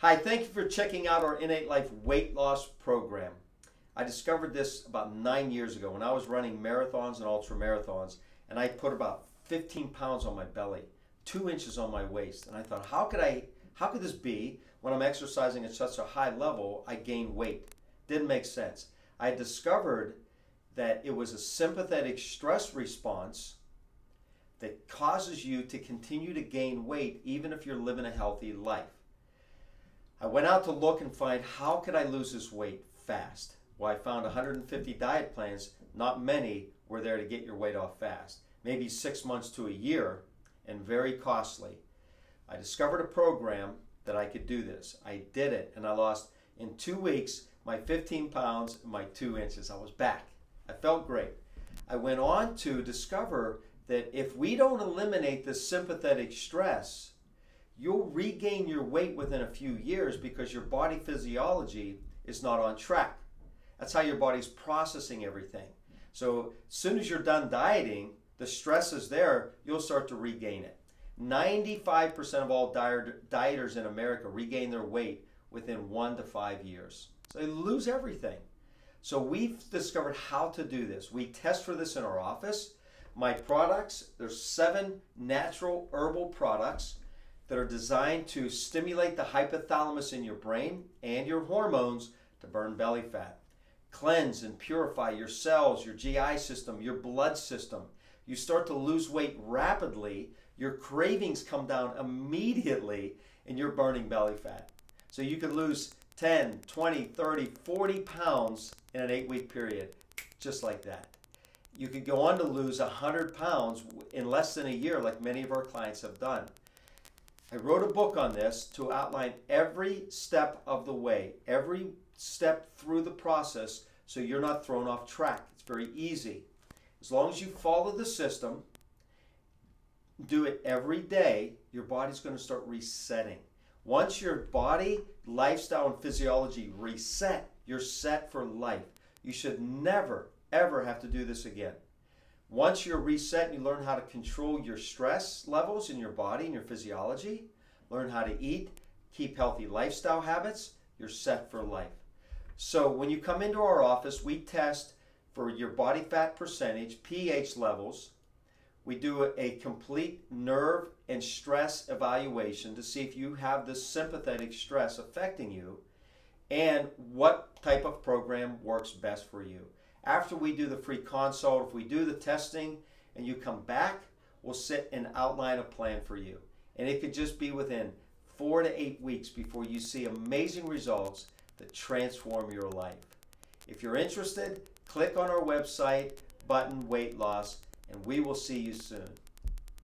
Hi, thank you for checking out our IN8LIFE weight loss program. I discovered this about nine years ago when I was running marathons and ultra marathons, and I put about 15 pounds on my belly, two inches on my waist, and I thought, how could I, how could this be when I'm exercising at such a high level? I gain weight. Didn't make sense. I discovered that it was a sympathetic stress response that causes you to continue to gain weight even if you're living a healthy life. I went out to look and find how could I lose this weight fast. Well, I found 150 diet plans. Not many were there to get your weight off fast. Maybe six months to a year, and very costly. I discovered a program that I could do this. I did it, and I lost in two weeks my 15 pounds and my two inches. I was back. I felt great. I went on to discover that if we don't eliminate the sympathetic stress, you'll regain your weight within a few years because your body physiology is not on track. That's how your body's processing everything. So as soon as you're done dieting, the stress is there, you'll start to regain it. 95% of all dieters in America regain their weight within one to five years. So they lose everything. So we've discovered how to do this. We test for this in our office. My products, there's seven natural herbal products that are designed to stimulate the hypothalamus in your brain and your hormones to burn belly fat. Cleanse and purify your cells, your GI system, your blood system. You start to lose weight rapidly, your cravings come down immediately, and you're burning belly fat. So you could lose 10, 20, 30, 40 pounds in an eight week period, just like that. You could go on to lose 100 pounds in less than a year, like many of our clients have done. I wrote a book on this to outline every step of the way, every step through the process so you're not thrown off track. It's very easy. As long as you follow the system, do it every day, your body's going to start resetting. Once your body, lifestyle, and physiology reset, you're set for life. You should never, ever have to do this again. Once you're reset and you learn how to control your stress levels in your body and your physiology, learn how to eat, keep healthy lifestyle habits, you're set for life. So when you come into our office, we test for your body fat percentage, pH levels. We do a complete nerve and stress evaluation to see if you have this sympathetic stress affecting you and what type of program works best for you. After we do the free consult, if we do the testing and you come back, we'll sit and outline a plan for you. And it could just be within four to eight weeks before you see amazing results that transform your life. If you're interested, click on our website button weight loss and we will see you soon.